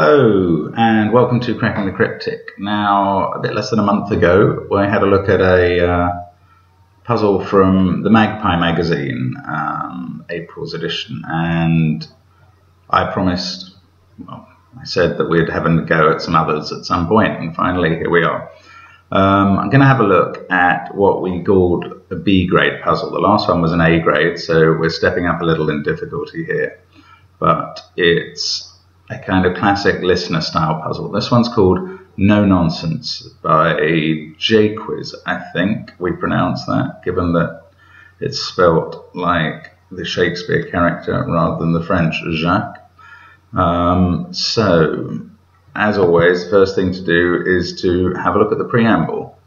Hello, and welcome to Cracking the Cryptic. Now, a bit less than a month ago, we had a look at a uh, puzzle from the Magpie magazine, um, April's edition, and I promised, well, I said that we'd have a go at some others at some point, and finally, here we are. Um, I'm going to have a look at what we called a B grade puzzle. The last one was an A grade, so we're stepping up a little in difficulty here, but it's a kind of classic listener style puzzle. This one's called No Nonsense by Jaques, I think we pronounce that, given that it's spelt like the Shakespeare character rather than the French Jacques. Um, so, as always, the first thing to do is to have a look at the preamble.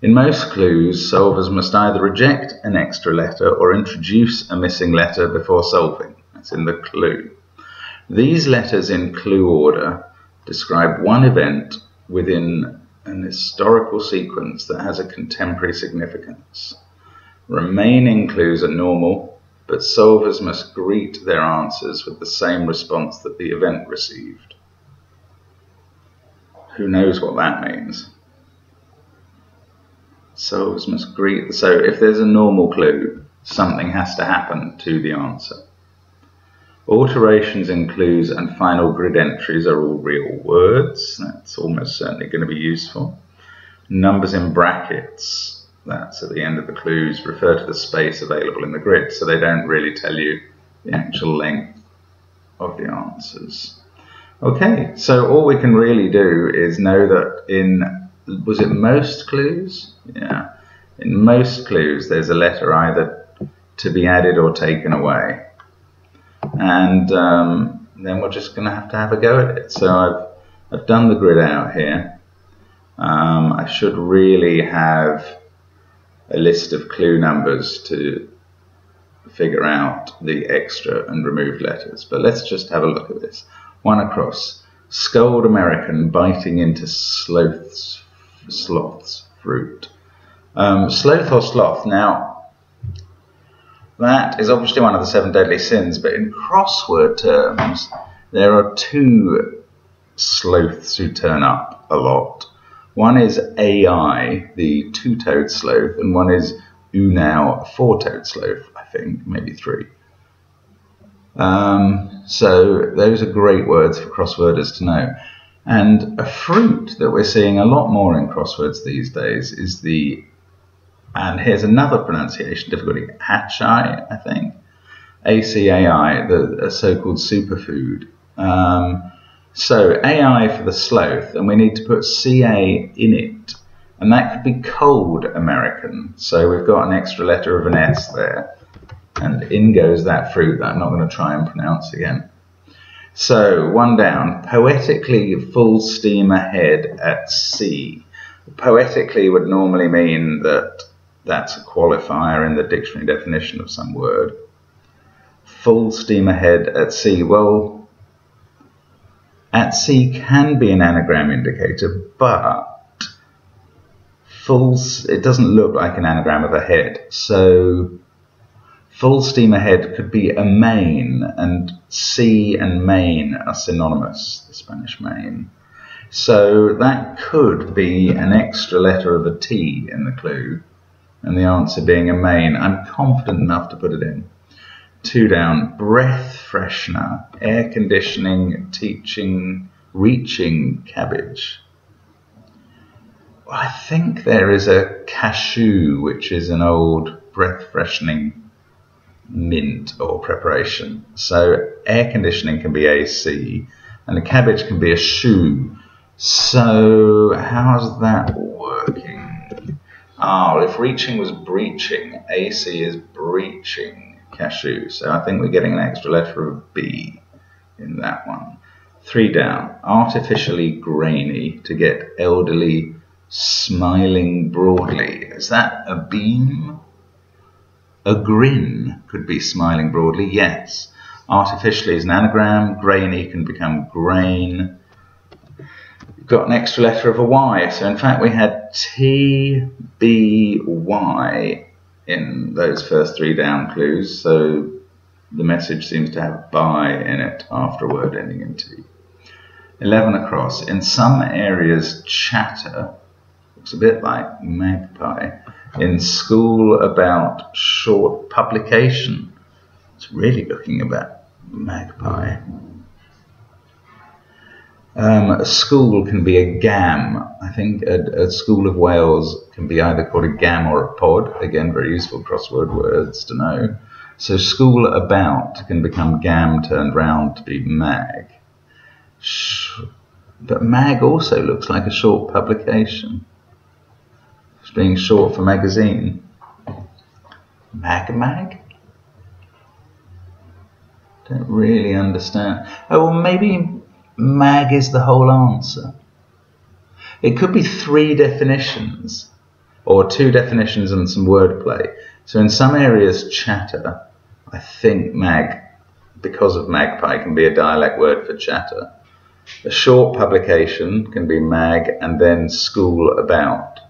In most clues, solvers must either reject an extra letter or introduce a missing letter before solving. That's in the clue. These letters in clue order describe one event within an historical sequence that has a contemporary significance. Remaining clues are normal, but solvers must greet their answers with the same response that the event received. Who knows what that means? Solvers must greet. So if there's a normal clue, something has to happen to the answer. Alterations in clues and final grid entries are all real words. That's almost certainly going to be useful. Numbers in brackets, that's at the end of the clues, refer to the space available in the grid, so they don't really tell you the actual length of the answers. Okay, so all we can really do is know that in, was it most clues? Yeah, in most clues there's a letter either to be added or taken away and um, then we're just going to have to have a go at it. So I've, I've done the grid out here. Um, I should really have a list of clue numbers to figure out the extra and removed letters. But let's just have a look at this. One across. Scold American biting into sloth's, sloth's fruit. Um, sloth or sloth. Now, that is obviously one of the seven deadly sins, but in crossword terms, there are two sloths who turn up a lot. One is AI, the two-toed sloth, and one is Unau, a four-toed sloth, I think, maybe three. Um, so those are great words for crossworders to know. And a fruit that we're seeing a lot more in crosswords these days is the and here's another pronunciation difficulty, Hachai, I think. ACAI, the so-called superfood. Um, so AI for the sloth, and we need to put CA in it. And that could be cold American. So we've got an extra letter of an S there. And in goes that fruit that I'm not going to try and pronounce again. So one down, poetically full steam ahead at sea. Poetically would normally mean that that's a qualifier in the dictionary definition of some word. Full steam ahead at sea. Well, at sea can be an anagram indicator, but full, it doesn't look like an anagram of ahead. So full steam ahead could be a main, and sea and main are synonymous, the Spanish main. So that could be an extra letter of a T in the clue and the answer being a main. I'm confident enough to put it in. Two down, breath freshener, air conditioning, teaching, reaching cabbage. I think there is a cachou, which is an old breath freshening mint or preparation. So air conditioning can be AC, and a cabbage can be a chou. So how's that? Oh, if reaching was breaching, AC is breaching cachou. So I think we're getting an extra letter of B in that one. Three down. Artificially grainy to get elderly smiling broadly. Is that a beam? A grin could be smiling broadly, yes. Artificially is an anagram. Grainy can become grain got an extra letter of a Y. So in fact, we had T, B, Y in those first three down clues. So the message seems to have by in it after a word ending in T. 11 across. In some areas, chatter looks a bit like magpie. In school, about short publication. It's really looking about magpie. Um, a school can be a gam. I think a, a, school of whales can be either called a gam or a pod. Again, very useful crossword words to know. So school about can become gam turned round to be mag. But mag also looks like a short publication. It's being short for magazine. Mag mag? Don't really understand. Oh, well, maybe mag is the whole answer. It could be three definitions, or two definitions and some wordplay. So in some areas, chatter, I think mag, because of magpie, can be a dialect word for chatter. A short publication can be mag, and then school about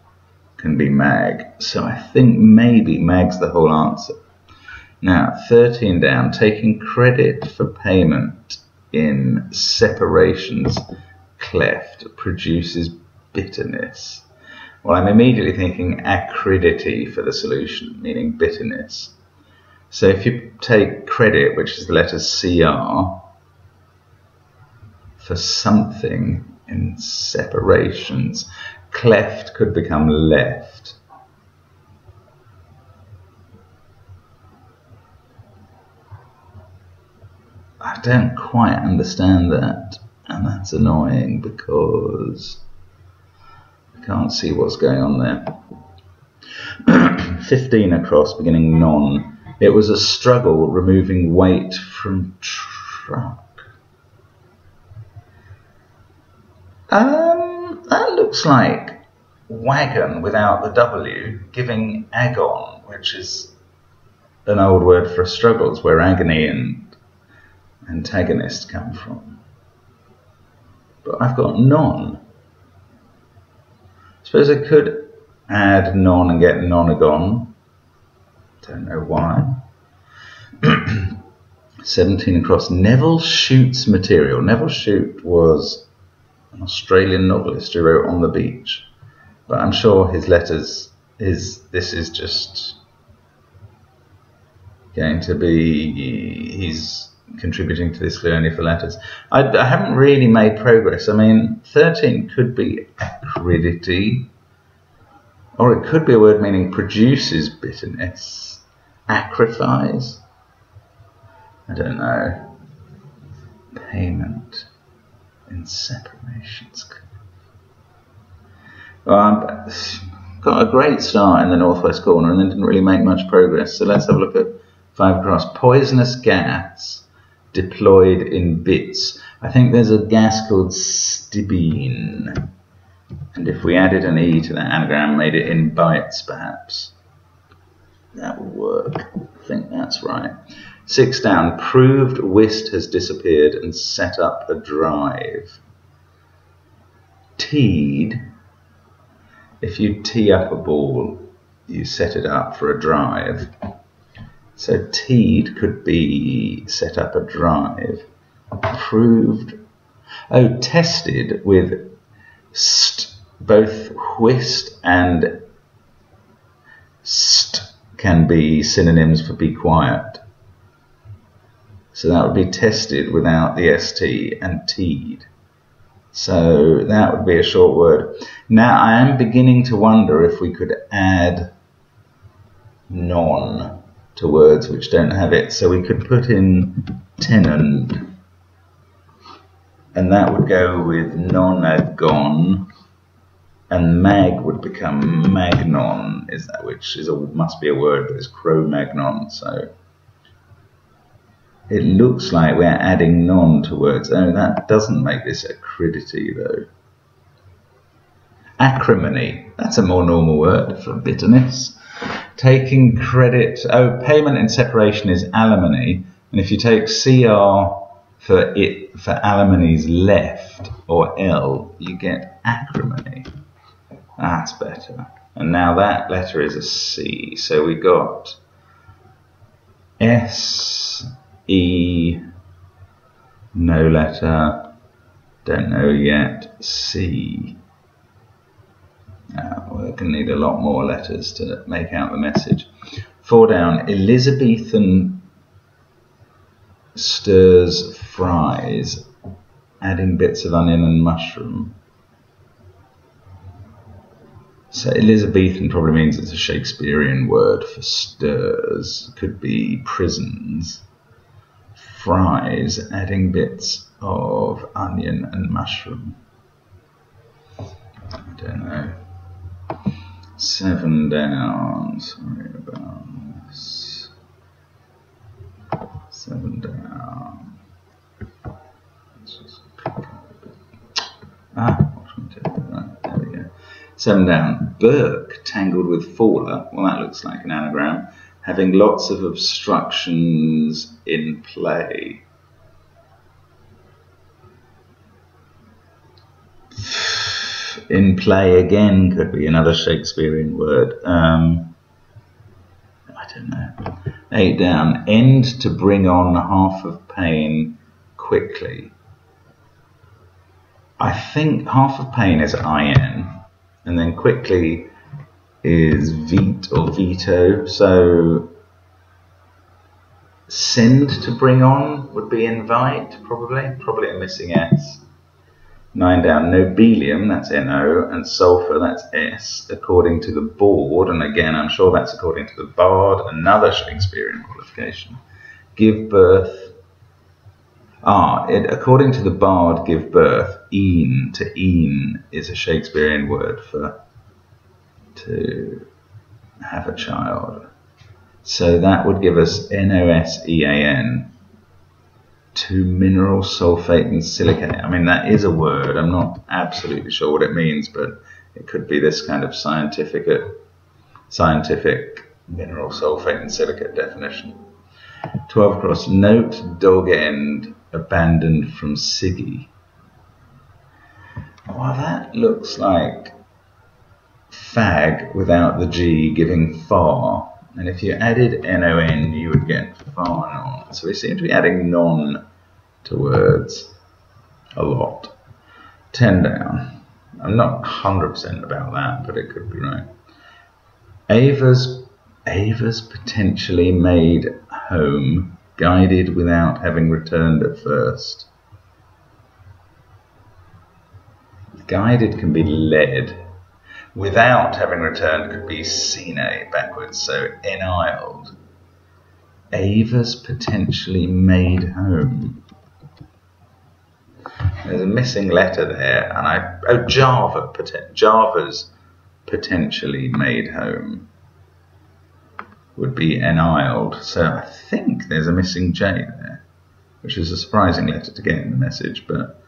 can be mag. So I think maybe mag's the whole answer. Now, 13 down, taking credit for payment in separations cleft produces bitterness. Well, I'm immediately thinking acridity for the solution, meaning bitterness. So if you take credit, which is the letter CR, for something in separations, cleft could become left. Don't quite understand that, and that's annoying because I can't see what's going on there. 15 across, beginning non. It was a struggle removing weight from truck. Um, that looks like wagon without the W, giving agon, which is an old word for struggles where agony and antagonist come from? But I've got non. Suppose I could add non and get nonagon. Don't know why. 17 across. Neville Shoot's material. Neville Shute was an Australian novelist who wrote On the Beach. But I'm sure his letters is this is just going to be he's contributing to this only for letters. I, I, haven't really made progress. I mean, 13 could be acridity, or it could be a word meaning produces bitterness, acrifies. I don't know. Payment in separations. Well, I've got a great start in the northwest corner and then didn't really make much progress. So let's have a look at five across. Poisonous gas deployed in bits. I think there's a gas called stibine. And if we added an E to that anagram, made it in bytes perhaps, that would work. I think that's right. Six down, proved whist has disappeared and set up a drive. Teed, if you tee up a ball, you set it up for a drive. So Teed could be set up a drive, approved, oh, tested with st, both whist and st can be synonyms for be quiet. So that would be tested without the st and teed. So that would be a short word. Now I am beginning to wonder if we could add non to words which don't have it. So we could put in tenant, and that would go with nonagon, and mag would become magnon, is that which is a, must be a word, but it's Cro-Magnon. So it looks like we're adding non to words. Oh, that doesn't make this acridity though. Acrimony, that's a more normal word for bitterness taking credit, oh, payment in separation is alimony, and if you take CR for it for alimony's left or L, you get acrimony. That's better. And now that letter is a C, so we got S E no letter Don't know yet. C. Uh, we're going to need a lot more letters to make out the message. Four down. Elizabethan stirs fries, adding bits of onion and mushroom. So Elizabethan probably means it's a Shakespearean word for stirs. Could be prisons. Fries, adding bits of onion and mushroom. I don't know. Seven down. Sorry about this. Seven down. Ah, there we go. Seven down. Burke tangled with Fowler. Well, that looks like an anagram. Having lots of obstructions in play. In play again could be another Shakespearean word. Um, I don't know. Eight down. End to bring on half of pain quickly. I think half of pain is in, and then quickly is vite or veto. So send to bring on would be invite, probably. Probably a missing S. 9 down, nobelium, that's NO, and sulfur, that's S, according to the board, and again, I'm sure that's according to the bard, another Shakespearean qualification. Give birth, ah, it, according to the bard, give birth, ean, to ean, is a Shakespearean word for to have a child. So that would give us N-O-S-E-A-N, to mineral sulfate and silicate. I mean, that is a word. I'm not absolutely sure what it means, but it could be this kind of scientific, scientific mineral sulfate and silicate definition. 12 across. Note dog end abandoned from ciggy. Well, that looks like fag without the G giving far. And if you added non, you would get far non. So we seem to be adding non to words a lot. 10 down. I'm not 100% about that, but it could be right. Ava's, Ava's potentially made home, guided without having returned at first. Guided can be led. Without having returned could be sine eh, backwards, so eniled. Ava's potentially made home. There's a missing letter there, and I oh Java Java's potentially made home would be eniled. So I think there's a missing J there, which is a surprising letter to get in the message, but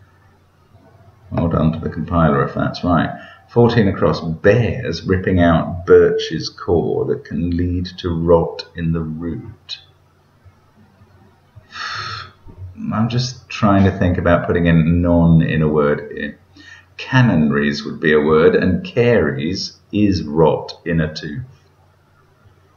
well done to the compiler if that's right. 14 across bears ripping out birch's core that can lead to rot in the root. I'm just trying to think about putting in non in a word. Canonries would be a word, and caries is rot in a tooth.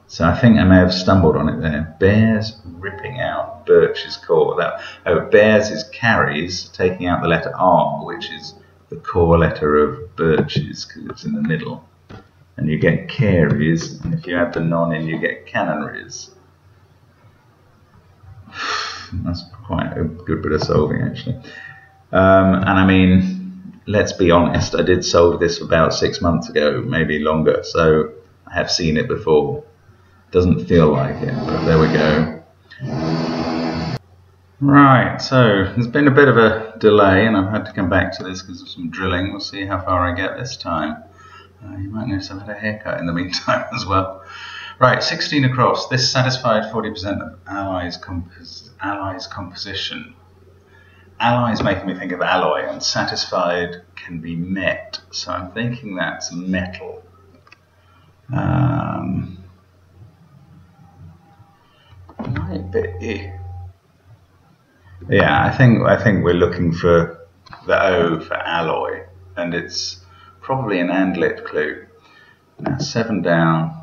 So I think I may have stumbled on it there. Bears ripping out birch's core. That oh, bears is caries, taking out the letter R, which is the core letter of birches because it's in the middle. And you get caries, and if you add the non in, you get canonries. That's quite a good bit of solving actually. Um, and I mean, let's be honest, I did solve this about six months ago, maybe longer, so I have seen it before. Doesn't feel like it, but there we go. Right, so there's been a bit of a delay and I've had to come back to this because of some drilling. We'll see how far I get this time. Uh, you might notice I've had a haircut in the meantime as well. Right, 16 across. This satisfied 40% of Allies, compos Allies composition. Allies making me think of alloy, and satisfied can be met. So I'm thinking that's metal. Um, might be. Yeah, I think I think we're looking for the O for alloy, and it's probably an ANDLIT clue. Now seven down.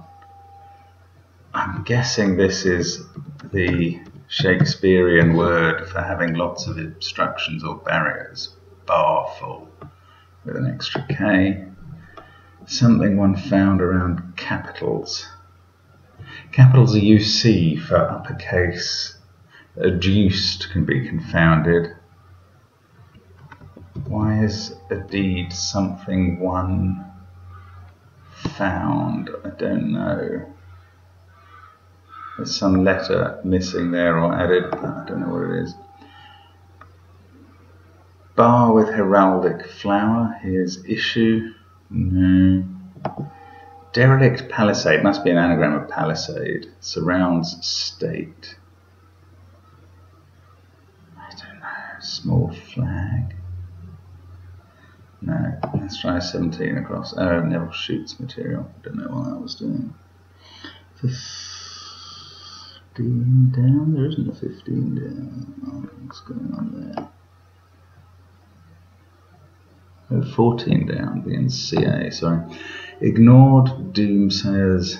I'm guessing this is the Shakespearean word for having lots of obstructions or barriers. barful with an extra K. Something one found around capitals. Capitals are UC for uppercase. Adduced can be confounded. Why is a deed something one found? I don't know. There's some letter missing there or added. I don't know what it is. Bar with heraldic flower. Here's issue. No. Derelict palisade. Must be an anagram of palisade. Surrounds state. I don't know. Small flag. No. Let's try 17 across. Oh, Neville shoots material. I Don't know what I was doing. 15 down. There isn't a 15 down. Oh, what's going on there? 14 down, being CA, sorry. Ignored doomsayers.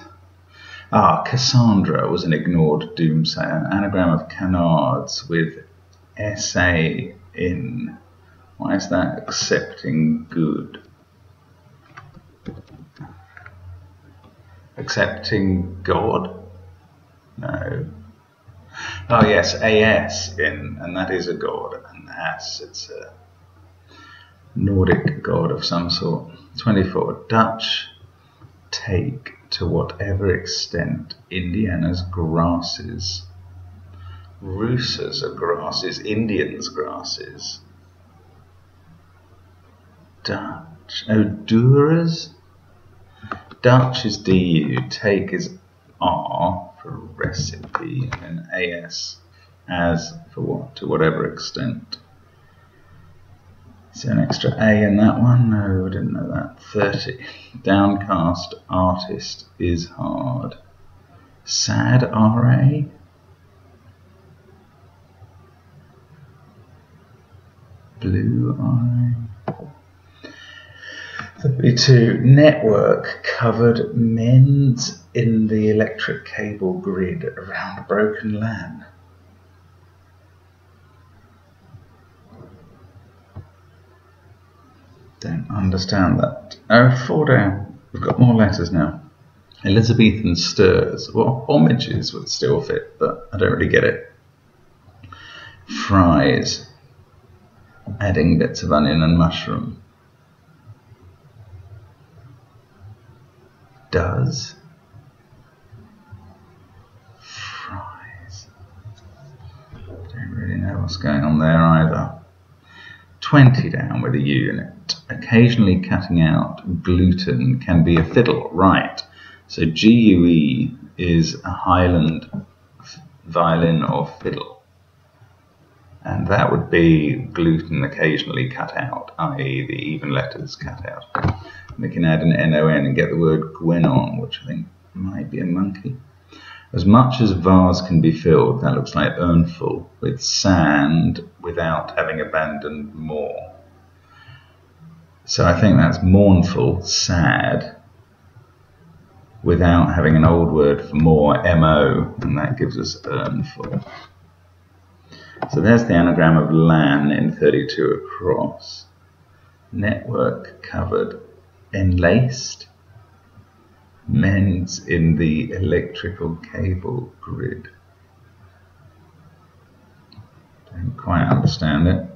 Ah, Cassandra was an ignored doomsayer, anagram of canards with SA in. Why is that accepting good? Accepting God? No. Oh yes, AS in, and that is a god, and S, it's a Nordic god of some sort. 24. Dutch take to whatever extent Indiana's grasses. Rusas are grasses, Indians grasses. Dutch. Oh, Duras? Dutch is DU, take is R for recipe, and AS as for what? To whatever extent. Is there an extra A in that one? No, I didn't know that. 30. Downcast artist is hard. Sad RA? Blue eye. 32. Network covered men's in the electric cable grid around broken LAN. Don't understand that. Oh, four down. We've got more letters now. Elizabethan stirs. Well, homages would still fit, but I don't really get it. Fries. Adding bits of onion and mushroom. Does. Fries. Don't really know what's going on there either. 20 down with a unit occasionally cutting out gluten can be a fiddle, right? So GUE is a Highland violin or fiddle. And that would be gluten occasionally cut out, i.e. the even letters cut out. We can add an NON and get the word guenon, which I think might be a monkey. As much as vase can be filled, that looks like urnful, with sand without having abandoned more. So I think that's mournful, sad, without having an old word for more, mo, and that gives us urnful. So there's the anagram of LAN in 32 across. Network covered, enlaced, men's in the electrical cable grid. Don't quite understand it.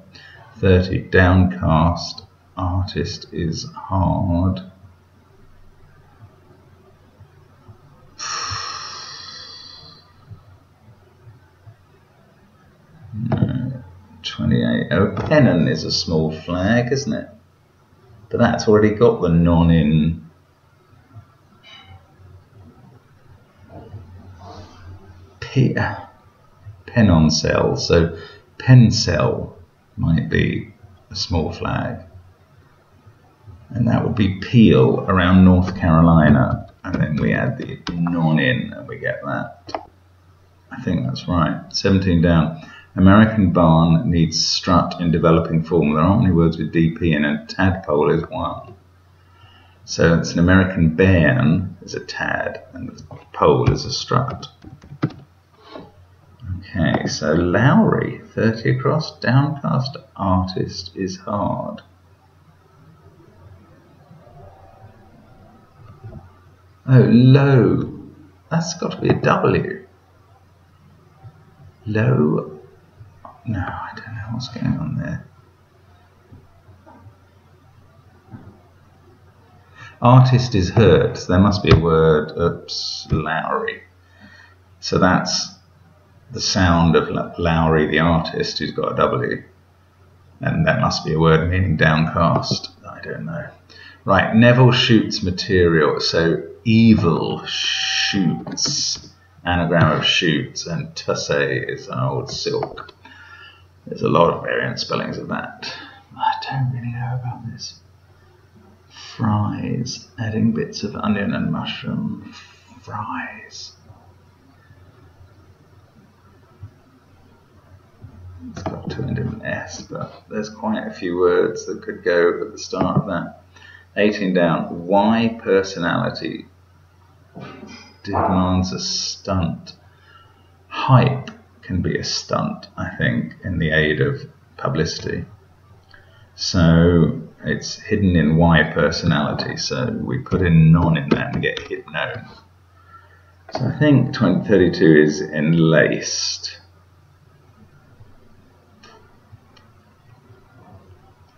30, downcast, artist is hard. No, 28. Oh, pennon is a small flag, isn't it? But that's already got the non in. P, uh, pennoncel, so pencel might be a small flag and that would be Peel around North Carolina, and then we add the non in and we get that. I think that's right. 17 down. American barn needs strut in developing form. There aren't many words with DP in it. Tadpole is one. So it's an American bairn is a tad, and pole is a strut. Okay, so Lowry, 30 across, downcast artist is hard. Oh, low. That's got to be a W. Low. No, I don't know what's going on there. Artist is hurt. There must be a word. Oops, Lowry. So that's the sound of Lowry, the artist, who's got a W. And that must be a word meaning downcast. I don't know. Right, Neville shoots material. So evil shoots. Anagram of shoots. And tusse is an old silk. There's a lot of variant spellings of that. I don't really know about this. Fries. Adding bits of onion and mushroom. Fries. it's got to end in S, but there's quite a few words that could go at the start of that. 18 down. Why personality demands a stunt? Hype can be a stunt, I think, in the aid of publicity. So it's hidden in Y personality. So we put in non in there and get hit known. So I think 2032 is enlaced.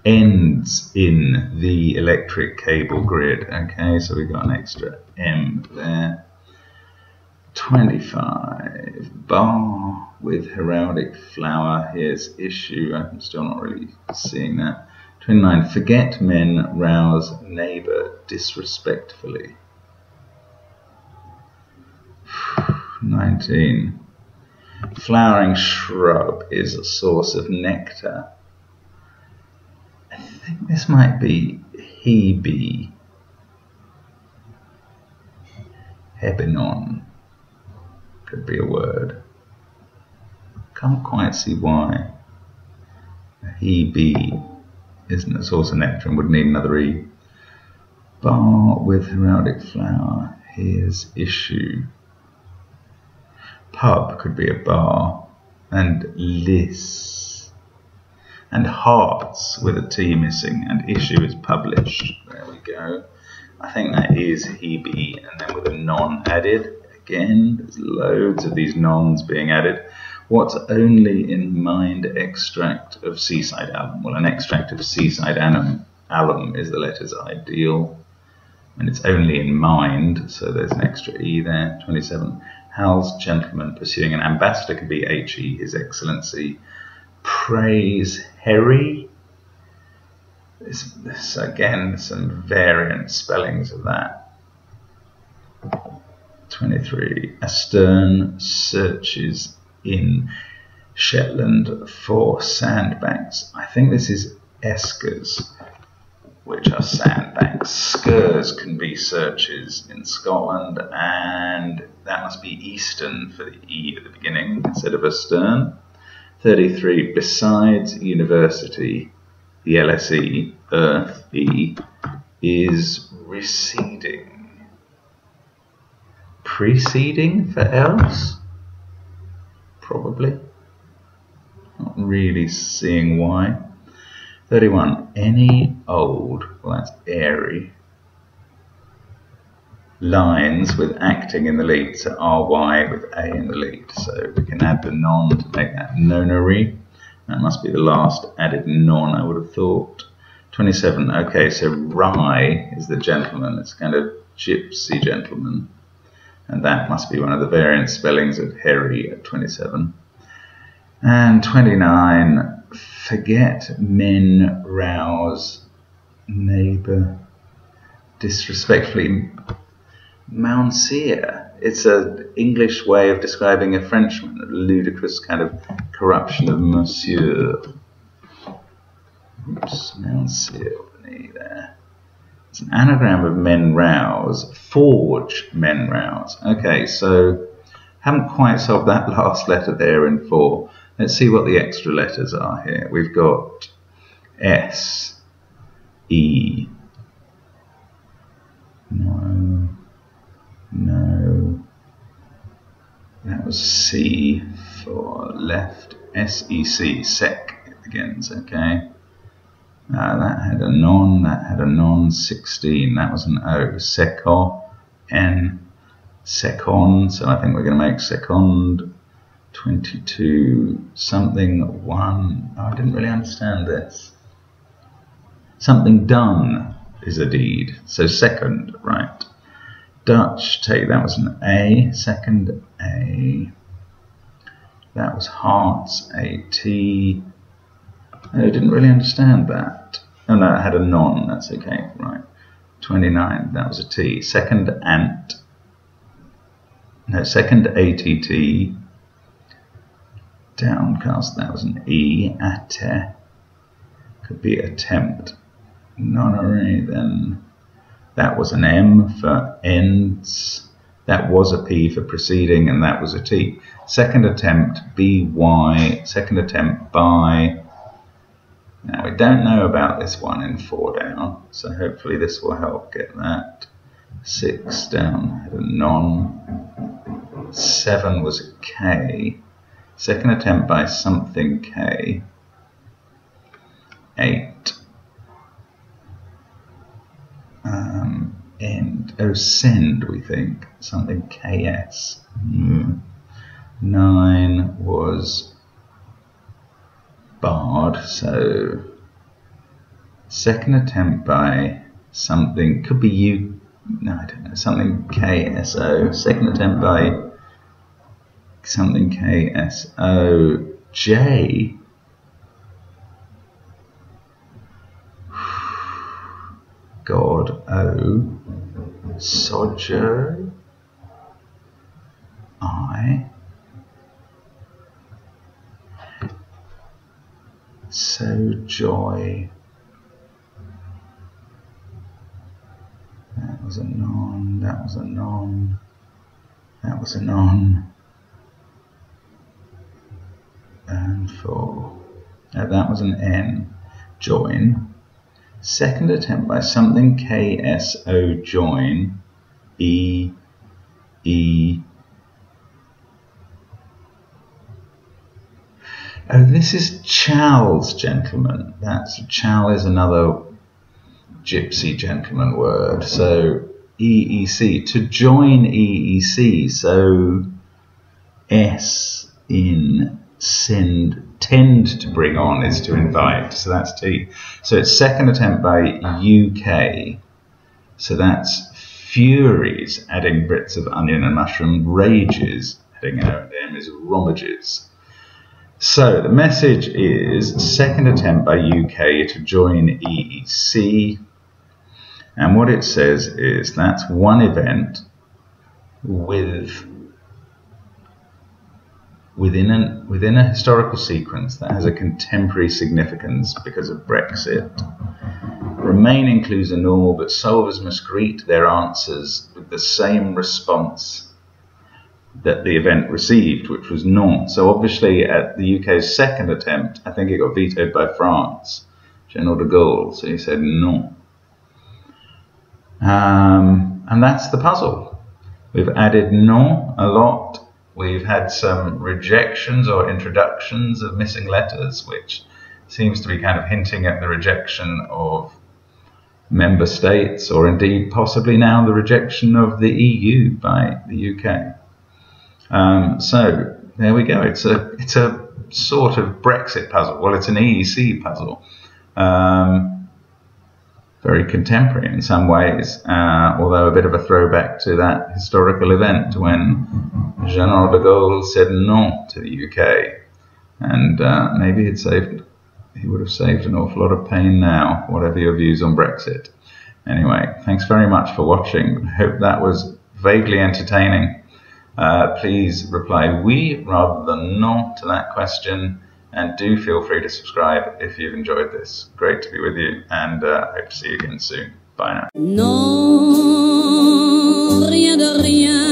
ends in the electric cable grid. Okay, so we've got an extra M there. 25 bar with heraldic flower. Here's issue. I'm still not really seeing that. 29. Forget men rouse neighbor disrespectfully. 19. Flowering shrub is a source of nectar I think this might be Hebe. Hebenon. Could be a word. Can't quite see why. He be isn't a source of nectar and would need another E. Bar with heraldic flower. Here's issue. Pub could be a bar. And list and Hearts with a T missing, and issue is published. There we go. I think that is Hebe, and then with a non added. Again, there's loads of these nons being added. What's only in mind extract of seaside alum? Well, an extract of seaside alum, alum is the letters ideal, and it's only in mind, so there's an extra E there. 27. Hal's gentleman pursuing an ambassador could be HE, His Excellency praise Harry. There's, there's again some variant spellings of that. 23. Astern searches in Shetland for sandbanks. I think this is eskers, which are sandbanks. Skers can be searches in Scotland, and that must be Eastern for the E at the beginning instead of Astern. 33. Besides university, the LSE, Earth, E, is receding. Preceding for else? Probably. Not really seeing why. 31. Any old, well that's airy, lines with acting in the lead, so RY with A in the lead. So we can add the non to make that nonary. That must be the last added non, I would have thought. 27, okay, so Rye is the gentleman, it's kind of gypsy gentleman. And that must be one of the variant spellings of Harry at 27. And 29, forget men rouse neighbor disrespectfully Mounseer. It's an English way of describing a Frenchman, a ludicrous kind of corruption of Monsieur. Oops, Mounseer there. It's an anagram of men rouse. Forge men rouse. Okay, so haven't quite solved that last letter there in four. Let's see what the extra letters are here. We've got S, E, no, that was C for left, S-E-C, sec, it begins, okay? Uh, that had a non, that had a non 16, that was an O. Seco, N, second, so I think we're going to make second 22 something 1. Oh, I didn't really understand this. Something done is a deed, so second, right. Dutch take, that was an A, second A. That was hearts, A, T. I didn't really understand that. Oh no, it had a non, that's okay, right. 29, that was a T. Second ant. No, second ATT. Downcast, that was an E. Ate. Could be attempt. Nonary, then that was an M for ends. That was a P for proceeding, and that was a T. Second attempt, BY. Second attempt, by. Now we don't know about this one in four down, so hopefully this will help get that. Six down had a non. Seven was a K. Second attempt by something K. Eight. Um, and oh, send we think something KS. Mm. Nine was barred, so second attempt by something could be you. No, I don't know. Something KSO. Second attempt by something KSO. J. God O. Sojourn. I. so joy. That was a non, that was a non, that was a non. And four. uh, that was an N, join. Second attempt by something KSO join, E, E, Oh, this is Chal's gentleman. That's Chal is another gypsy gentleman word. So EEC to join EEC. So S in send tend to bring on is to invite. So that's T. So it's second attempt by UK. So that's furies adding bits of onion and mushroom. Rages adding O and M is romages. So the message is second attempt by UK to join EEC. And what it says is that's one event with within an within a historical sequence that has a contemporary significance because of Brexit. Remain includes a normal, but solvers must greet their answers with the same response that the event received, which was non. So obviously, at the UK's second attempt, I think it got vetoed by France, General de Gaulle. So he said no. Um, and that's the puzzle. We've added non a lot. We've had some rejections or introductions of missing letters, which seems to be kind of hinting at the rejection of member states, or indeed possibly now the rejection of the EU by the UK. Um, so there we go. It's a it's a sort of Brexit puzzle. Well, it's an EEC puzzle. Um, very contemporary in some ways, uh, although a bit of a throwback to that historical event when General de Gaulle said no to the UK, and uh, maybe he'd saved he would have saved an awful lot of pain now. Whatever your views on Brexit. Anyway, thanks very much for watching. I hope that was vaguely entertaining uh, please reply oui rather than non to that question. And do feel free to subscribe if you've enjoyed this. Great to be with you, and uh, hope to see you again soon. Bye now. Rien.